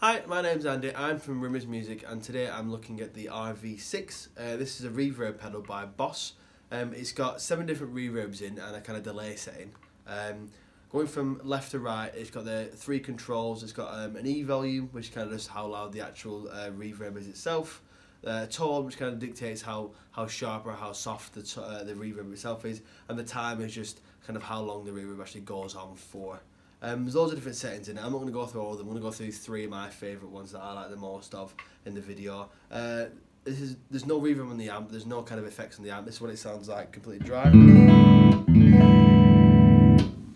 Hi, my name's Andy. I'm from Rimmers Music, and today I'm looking at the RV6. Uh, this is a reverb pedal by Boss. Um, it's got seven different reverbs in and a kind of delay setting. Um, going from left to right, it's got the three controls. It's got um, an E volume, which kind of just how loud the actual uh, reverb is itself. Uh, tone, which kind of dictates how, how sharp or how soft the, uh, the reverb itself is, and the time is just kind of how long the reverb actually goes on for. Um, there's loads of different settings in it. I'm not going to go through all of them. I'm going to go through three of my favourite ones that I like the most of in the video. Uh, this is there's no reverb on the amp. There's no kind of effects on the amp. This is what it sounds like, completely dry. You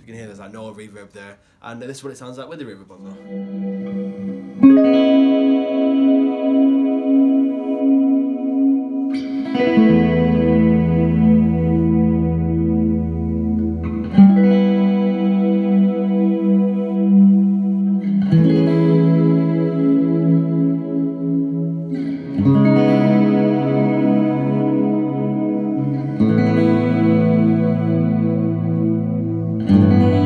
can hear there's like no reverb there, and this is what it sounds like with the reverb on though. thank you.